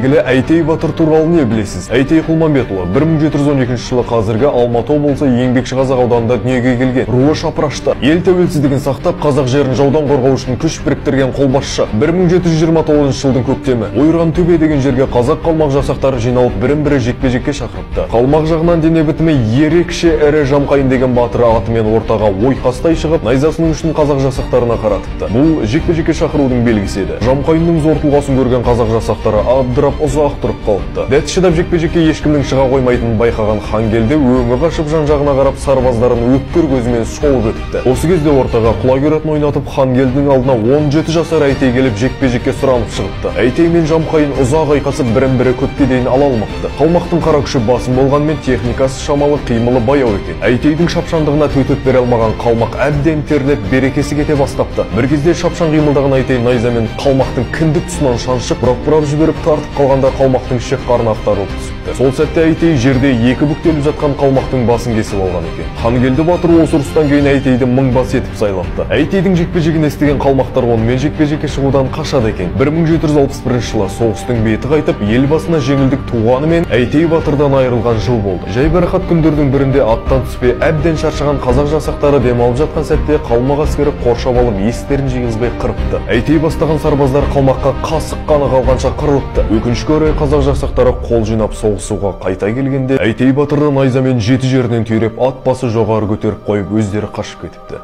белгілі әйтей батыр туралы не білесіз? Әйтей құлманбетұлы 1712 жылы қазіргі алматы облысы еңбекші қазақ ауданында дүниеге келген. Руы шапырашты. Ел тәуелсіздігін сақтап қазақ жерін жаудан қорғау үшін күш біріктірген қолбасшы. 1729 жылдың көктемі. Ойран төбе деген жерге қазақ қалмақ жасақтары жиналып бірін бірі жекпе жекке шақырыпты. Қалмақ жағынан дене бітімі ерекше ірі жамқайын деген батыры атымен ортаға ойқастай шығып найзасының ұшын қазақ жасақтарына қаратыпты. Бұл жекпе жекке шақырудың белгісі еді. Жамқайынның зор тұлғасын көрген қазақ жасақтары абдырап ұзақ тұрып қалыпты. Дәті шыдап жекпе жекке ешкімнің шыға қоймайтынын байқаған хангелді өңі қашып жан жағына қарап сарбаздарын өткір көзімен шолып өтіпті осы кезде ортаға құлагер ойнатып хангелдінің алдына 17 жасар әйтей келіп жекпе жекке сұранып шығыпты. Әйтей мен жамқайын ұзақ айқасып бірін бірі көпке дейін ала алмапты. Қалмақтың қара күші басым болғанмен техникасы шамалы қимылы баяу екен. Әйтейдің шапшаңдығына төтеп бере алмаған қалмақ әбден терлеп берекесі кете бастапты. Бір кезде шапшаң қимылдаған әйтей найзамен қалмақтың кіндік тұсынан шаншып бұрап бұрап жіберіп тартып қалғанда қалмақтың шек қарны ақтарылып түсіпті сол сәтте әйтей жерде екі бүктеліп жатқан қалмақтың басын кесіп алған екен. Хангелді батыр осы ұрыстан кейін әйтейді мыңбас етіп сайлапты әйтейдің жекпе жегін естіген қалмақтар онымен жекпе жекке шығудан қашады екен. 1761 жылы соғыстың беті қайтып ел басына жеңілдік туғанымен әйтей батырдан айырылған жыл болды. Жайбарақат күндердің бірінде аттан түспей әбден шаршаған қазақ жасақтары демалып жатқан сәтте қалмақ әскері қоршап алып естерін жиғызбай қырыпты. Әйтей бастаған сарбаздар қалмаққа қасық қаны қалғанша қырылыпты. Өкінішке орай қазақ жасақтары қол жинап соғысуға қайта келгенде әйтей батырды найзамен жеті жерінен түйреп ат басы жоғары көтеріп қойып өздері қашып кетіпті.